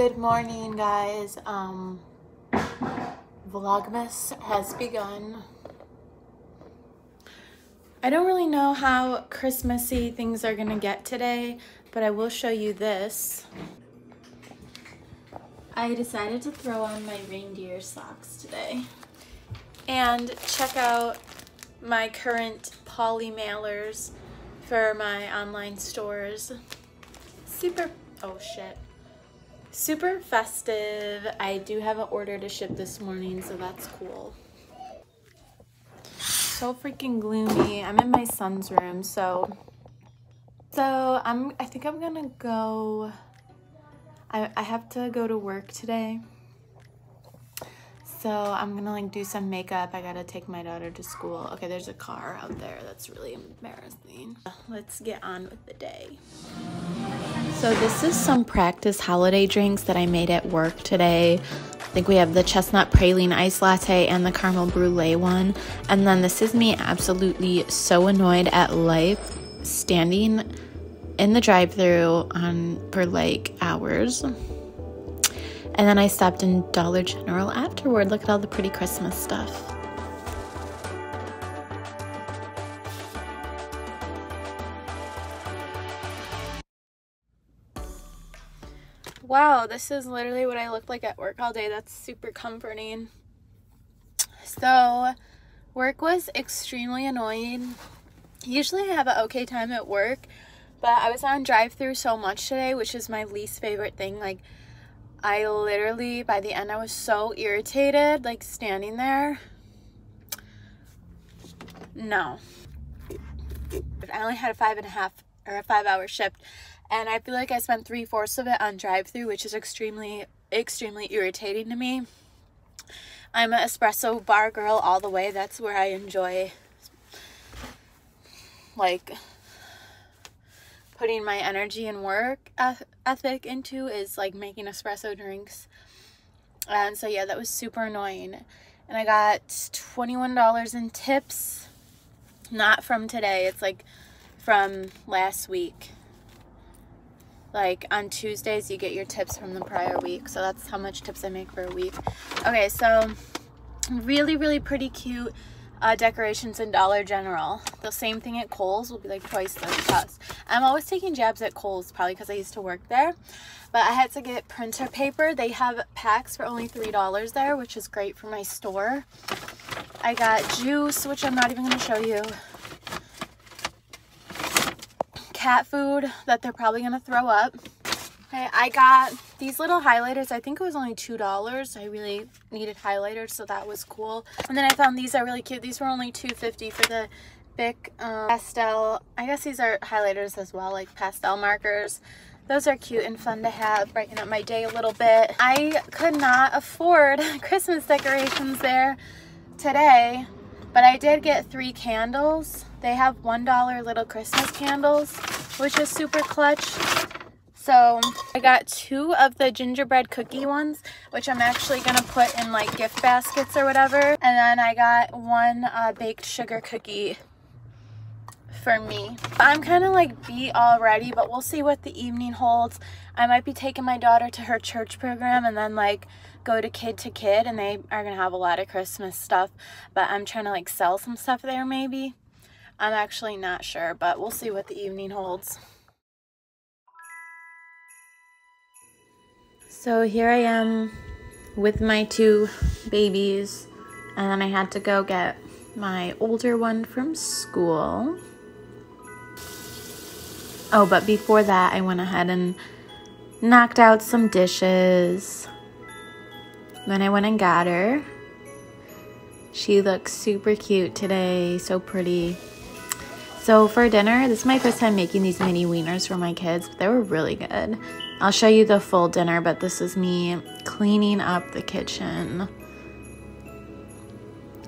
Good morning, guys. Um, Vlogmas has begun. I don't really know how Christmassy things are gonna get today, but I will show you this. I decided to throw on my reindeer socks today. And check out my current poly mailers for my online stores. Super, oh shit. Super festive. I do have an order to ship this morning, so that's cool. So freaking gloomy. I'm in my son's room, so so I'm I think I'm gonna go I, I have to go to work today. So I'm gonna like do some makeup. I gotta take my daughter to school. Okay, there's a car out there. That's really embarrassing. Let's get on with the day. So this is some practice holiday drinks that I made at work today. I think we have the chestnut praline ice latte and the caramel brulee one. And then this is me absolutely so annoyed at life standing in the drive through on for like hours. And then I stopped in Dollar General afterward. Look at all the pretty Christmas stuff. Wow, this is literally what I look like at work all day. That's super comforting. So, work was extremely annoying. Usually I have an okay time at work, but I was on drive through so much today, which is my least favorite thing. Like, I literally, by the end, I was so irritated, like standing there. No. I only had a five and a half or a five hour shift, and I feel like I spent three fourths of it on drive through, which is extremely, extremely irritating to me. I'm an espresso bar girl all the way. That's where I enjoy, like, putting my energy and work ethic into is like making espresso drinks. And so yeah, that was super annoying. And I got $21 in tips. Not from today. It's like from last week. Like on Tuesdays you get your tips from the prior week. So that's how much tips I make for a week. Okay, so really really pretty cute uh, decorations in Dollar General. The same thing at Kohl's will be like twice the cost. I'm always taking jabs at Kohl's probably because I used to work there. But I had to get printer paper. They have packs for only $3 there, which is great for my store. I got juice, which I'm not even going to show you. Cat food that they're probably to throw up. Okay, I got these little highlighters. I think it was only $2. I really needed highlighters, so that was cool. And then I found these are really cute. These were only $2.50 for the Bic um, pastel. I guess these are highlighters as well, like pastel markers. Those are cute and fun to have, brighten up my day a little bit. I could not afford Christmas decorations there today, but I did get three candles. They have $1 little Christmas candles, which is super clutch. So I got two of the gingerbread cookie ones, which I'm actually going to put in like gift baskets or whatever. And then I got one uh, baked sugar cookie for me. I'm kind of like beat already, but we'll see what the evening holds. I might be taking my daughter to her church program and then like go to kid to kid and they are going to have a lot of Christmas stuff. But I'm trying to like sell some stuff there maybe. I'm actually not sure, but we'll see what the evening holds. So here I am with my two babies, and then I had to go get my older one from school. Oh, but before that, I went ahead and knocked out some dishes. Then I went and got her. She looks super cute today, so pretty. So for dinner, this is my first time making these mini wieners for my kids, but they were really good. I'll show you the full dinner, but this is me cleaning up the kitchen.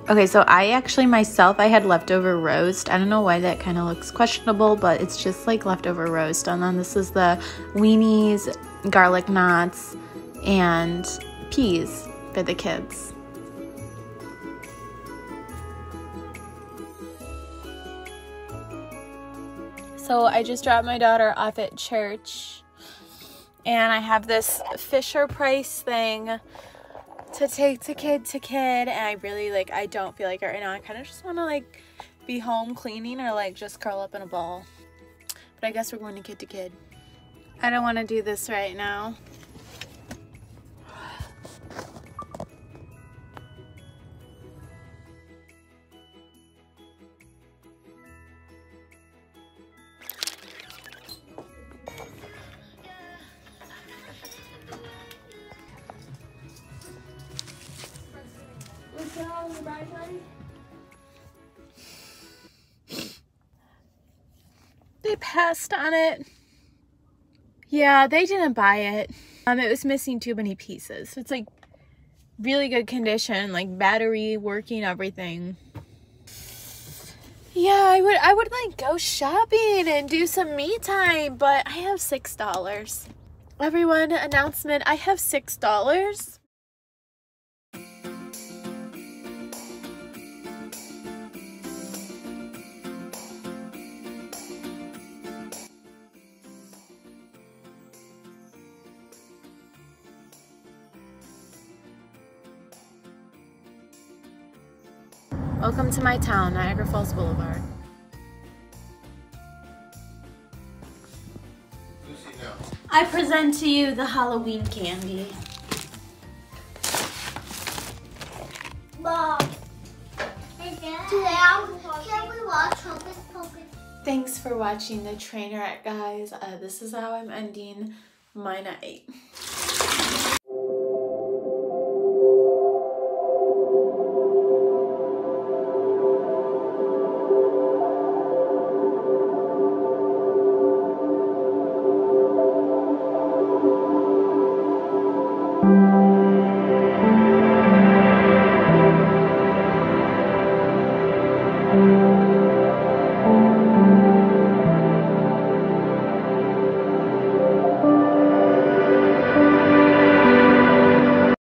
Okay, so I actually myself, I had leftover roast. I don't know why that kind of looks questionable, but it's just like leftover roast. And then this is the weenies, garlic knots, and peas for the kids. So I just dropped my daughter off at church And I have this Fisher Price thing to take to kid to kid. And I really like, I don't feel like it right now. I kind of just want to like be home cleaning or like just curl up in a ball. But I guess we're going to kid to kid. I don't want to do this right now. Passed on it. Yeah, they didn't buy it. Um, it was missing too many pieces. It's like really good condition, like battery working, everything. Yeah, I would I would like go shopping and do some me time, but I have six dollars. Everyone, announcement, I have six dollars. Welcome to my town, Niagara Falls Boulevard. I present to you the Halloween candy. Mom. Today, can we watch Hocus Pocus? Thanks for watching the Trainwreck, guys. Uh, this is how I'm ending my night.